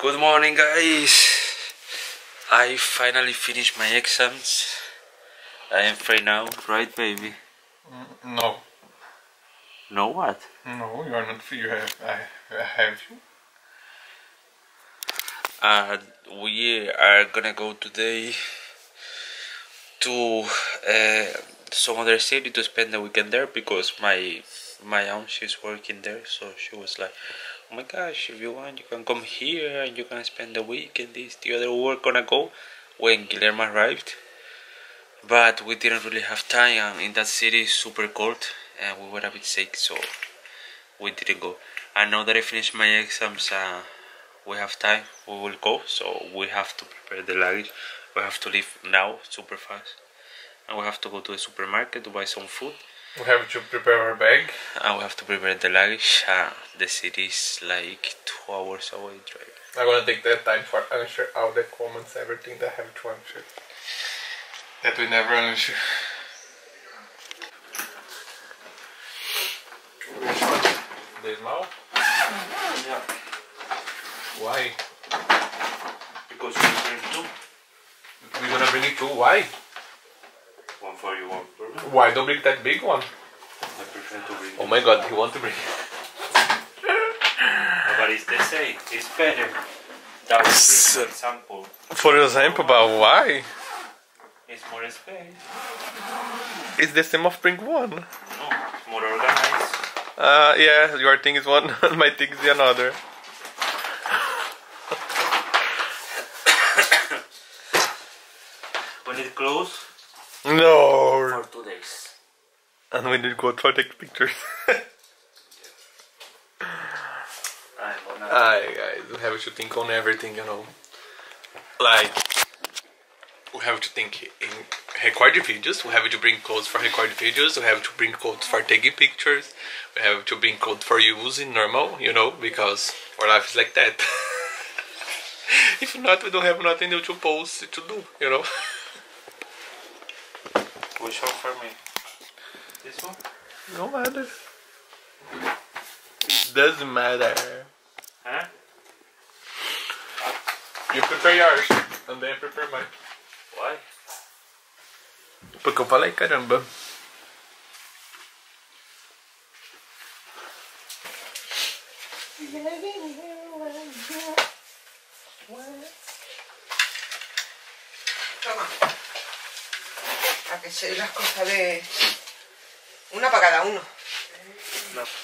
Good morning, guys. I finally finished my exams. I am free now, right, baby? No, No, what? no, you are not free. You have, I, I have you. Uh, we are gonna go today to uh, some other city to spend the weekend there because my my aunt she's working there, so she was like, "Oh my gosh, if you want, you can come here and you can spend the weekend." This the other we were gonna go when Guillermo arrived, but we didn't really have time. And in that city, super cold, and we were a bit sick, so we didn't go. And now that I finished my exams, uh, we have time. We will go, so we have to prepare the luggage. We have to leave now, super fast, and we have to go to the supermarket to buy some food. We have to prepare our bag. And we have to prepare the luggage. Uh, the city is like two hours away drive. I'm gonna take that time for answer all the comments, everything that I have to answer. That we never answer. Which one? The small? Yeah, Why? because we bring two. We're gonna bring it too. Why? For you, one. Why don't bring that big one? I prefer to bring. Oh my god, he want to bring But it's the same. It's better. That was for example. For example, but why? It's more space. It's the same of bring one. No, it's more organized. Uh, yeah, your thing is one, my thing is the another. When it close No! for two days. And we need go to take pictures. I'm gonna. Hi guys, we have to think on everything, you know. Like, we have to think in recording videos, we have to bring codes for recording videos, we have to bring codes for taking pictures, we have to bring code for using normal, you know, because our life is like that. if not, we don't have nothing new to post to do, you know. Which one for me? This one? No matter. It doesn't matter. Huh? You prepare yours, and then I prepare mine. Why? Porque eu falei, caramba. Toma. A que se las cosas de. Una para cada uno.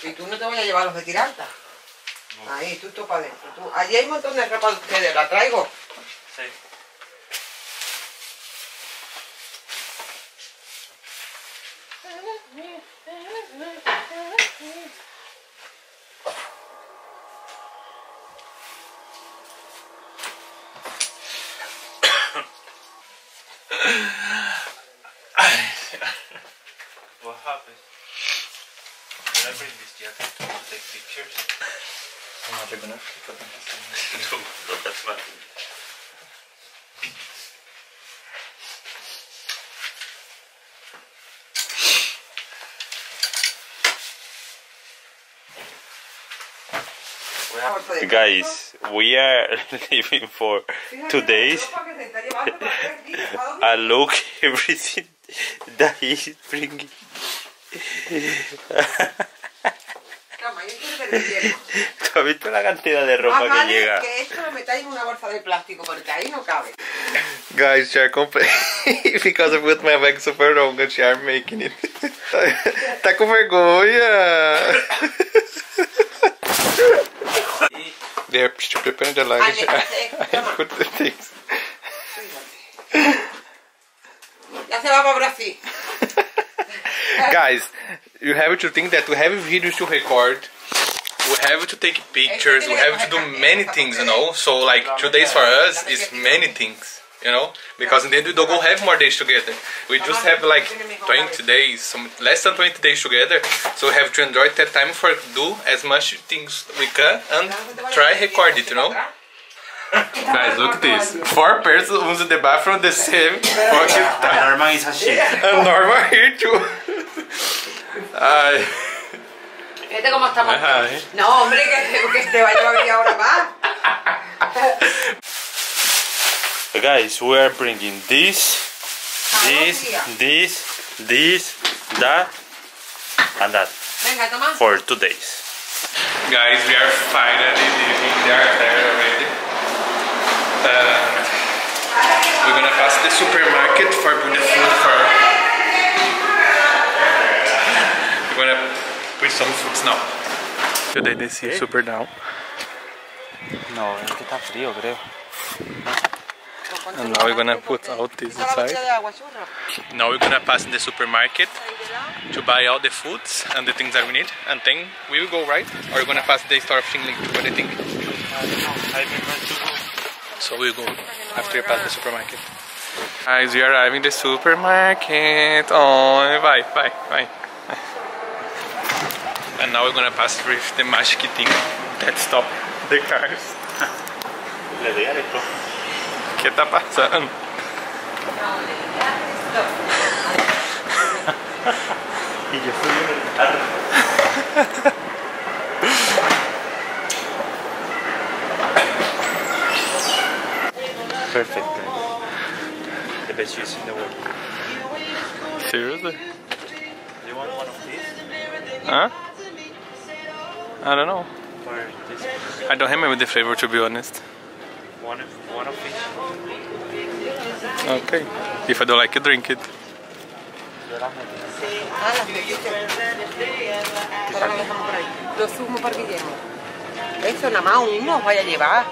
Y tú no te vayas a llevar los de tiranta. Ahí, tú para adentro. Tú. Allí hay un montón de ropa de ustedes, la traigo. Sí. to take pictures? no, not that much. Guys, we are leaving for two days. and look everything that he's bringing. ¿Tú has visto la cantidad de ropa que vale llega? que esto lo metáis en una bolsa de plástico, porque ahí no cabe. Guys, they are complaining because I put my bag super long and they are making it. tá com vergonha! they are still preparing the luggage. I, I put the things. Ya se va para Brasil. Guys, you have to think that we have videos to record. We have to take pictures. We have to do many things, you know. So like two days for us is many things, you know. Because then we don't have more days together. We just have like 20 days, some less than 20 days together. So we have to enjoy that time for do as much things we can and try record it, you know. Guys, look at this. Four persons in the bathroom the same fucking time. Norman is a shit. And Norma here too. Ay. Fíjate cómo estamos. Ay. No, hombre, que, que te va a llevar media hora más. guys, we are bringing this, this, this, this, that, and that Venga, toma. for two days. Guys, we are finally leaving there, there already. Uh, we're gonna pass the supermarket for the food for. We're gonna put some foods now. Today they see super down. No, es que está frío, creo. And now we're gonna put out this Está inside. botella de agua, churro. Now we're gonna pass in the supermarket to buy all the foods and the things that we need, and then we will go right, or we're gonna pass the store of Xingling to what I think. So we'll go after we pass the supermarket. Guys, we are arriving the supermarket. Oh, bye, bye, bye. And now we're gonna pass with the magic thing that stop the cars. Le esto. ¿Qué está pasando? Y yo estoy en el carro. Perfect. The best juice in the world. Seriously? Do you want one of these? Huh? I don't know. Or this? I don't remember the flavor to be honest. One of, one of each? Okay. If I don't like it, drink it. Las pepitas. Ahora lo dejamos por ahí. Los zumos para Guillermo. Eso nada más uno vaya a llevar.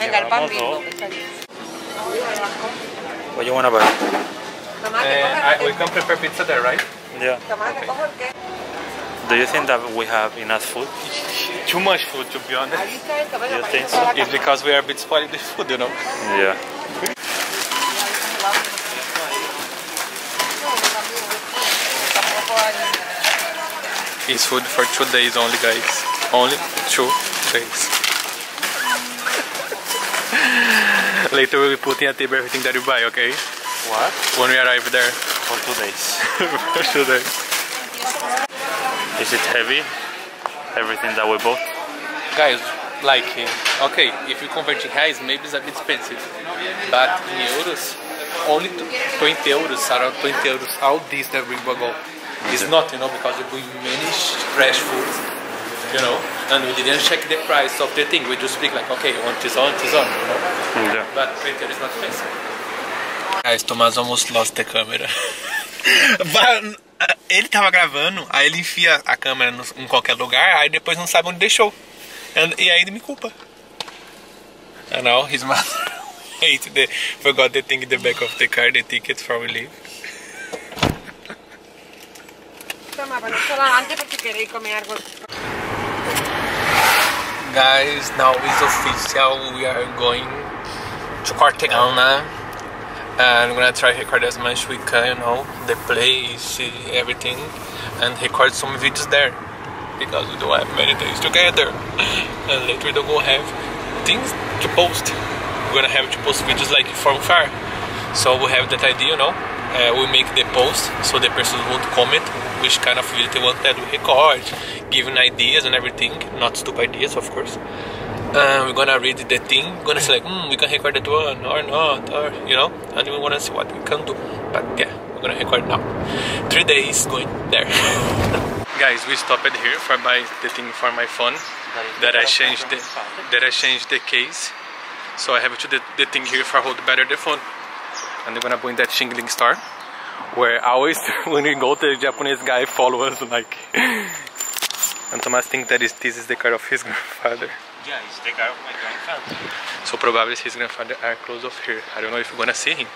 Venga, el pan Llevamos bimbo, dos. que está bien. What you wanna buy? Uh, I, we can prepare pizza there, right? Yeah. tomate, coge el que. Do you think that we have enough food? Too much food, to be honest. Ahí está esto, venga, You think so? It's because we are a bit spoiled with food, you know. Yeah. It's food for two days only, guys. Only two days. Later we'll be putting at table everything that you buy, okay? What? When we arrive there. For two days. for two days. Is it heavy? Everything that we bought? Guys, like, uh, okay, if you convert to reais, maybe it's a bit expensive. But in euros, only 20 euros, around 20 euros, all this that we go. It's not, you know, because we bring many fresh foods, you know, and we didn't check the price of the thing. We just speak like, okay, one is on, is on, you know. Yeah. But 20 euros is not expensive. Guys, Tomás almost lost the camera. ele tava gravando, aí ele enfia a câmera no- em qualquer lugar, aí depois não sabe onde deixou. And, e aí ele me culpa. And now his mother hate the, forgot the thing in the back of the car, the ticket for we leave. Guys, now it's official. We are going to Cortegana. And we're gonna try record as much we can, you know, the place, everything, and record some videos there because we don't have many days together, and later we don't have things to post. We're gonna have to post videos like from far, so we have that idea, you know. Uh, we make the post so the person would comment which kind of video they want that we record, giving ideas and everything, not stupid ideas, of course. Uh, we're gonna read the thing, we're gonna say like, hmm, we can record that one or not, or you know, and we wanna see what we can do. But yeah, we're gonna record now. Three days going there. Guys, we stopped here for buy the thing for my phone. That I changed the that I changed the case, so I have to the, the thing here for hold better the phone. And we're gonna go in that Xingling store, where always when we go, the Japanese guy follow us like. And Thomas think that is, this is the car of his grandfather. Yeah, it's the car of my grandfather. So probably his grandfather are close of here. I don't know if you're gonna see him.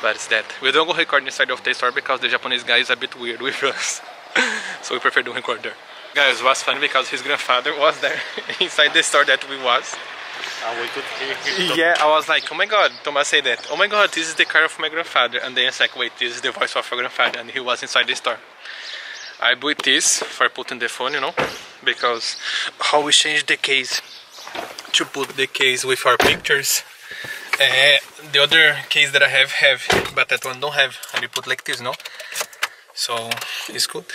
But it's that. We don't go record inside of the store because the Japanese guy is a bit weird with us. so we prefer to record there. Guys, it was funny because his grandfather was there inside the store that we was. And we could hear him. Yeah, I was like, oh my god, Thomas said that. Oh my god, this is the car of my grandfather. And then it's like, wait, this is the voice of your grandfather. And he was inside the store. I bought this for putting the phone, you know, because how we change the case to put the case with our pictures. Uh, the other case that I have have, but that one don't have. And we put like this, no? So it's good.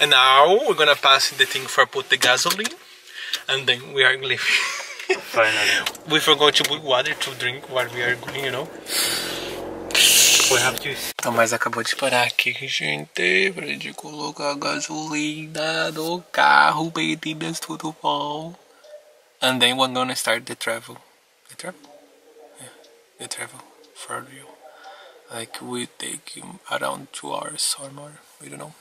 And now we're gonna pass the thing for put the gasoline, and then we are leaving. Finally. We forgot to put water to drink while we are going, you know. Have to. Tomás acabou de parar aqui, gente, pra gente colocar a gasolina no carro, meninas, tudo bom? And then we're gonna start the travel. The travel? Yeah, the travel for real. Like we take around two hours or more. We don't know.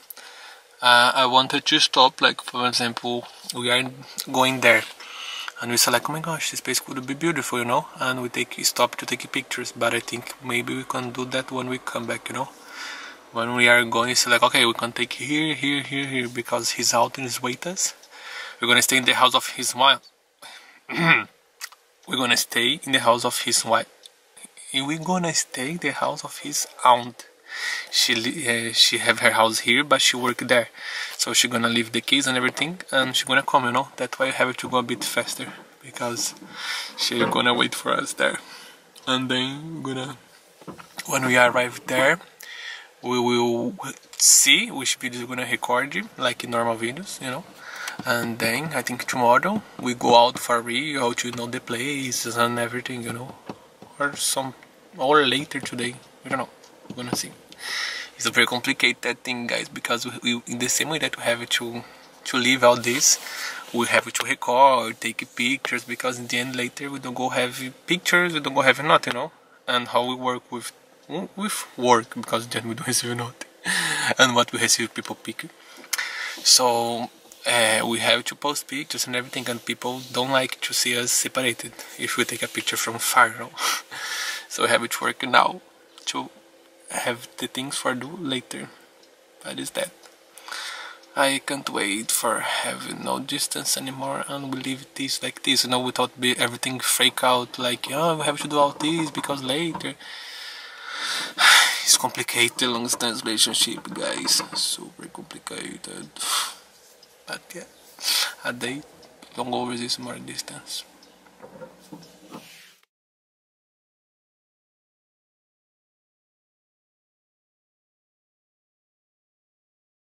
Uh, I wanted to stop, like for example, we are going there and we like oh my gosh this place could be beautiful you know? And we take stop to take pictures but i think maybe we can do that when we come back you know? When we are going it's like okay we can take here here here here because his house is wait us. We're gonna stay in the house of his wife. We're gonna stay in the house of his wife. We're gonna stay in the house of his aunt she uh, she have her house here but she work there. So she gonna leave the keys and everything and she gonna come you know? That's why I have to go a bit faster because she gonna wait for us there. And then gonna when we arrive there we will see which videos we're gonna record like in normal videos you know? And then I think tomorrow we go out for real to know the places and everything you know? Or some or later today we don't know. We're gonna see it's a very complicated thing guys because we, we, in the same way that we have to to leave all this we have to record take pictures because in the end later we don't go have pictures we don't go have nothing you know? And how we work with with work because then we don't receive nothing. And what we receive people pick. So uh, we have to post pictures and everything and people don't like to see us separated if we take a picture from far you know? so we have to work now to have the things for do later. That is that. I can't wait for having no distance anymore and we leave this like this, you know, without be everything freak out like, yeah, we have to do all this because later. It's complicated long distance relationship, guys. Super complicated. But yeah, a day long over this more distance.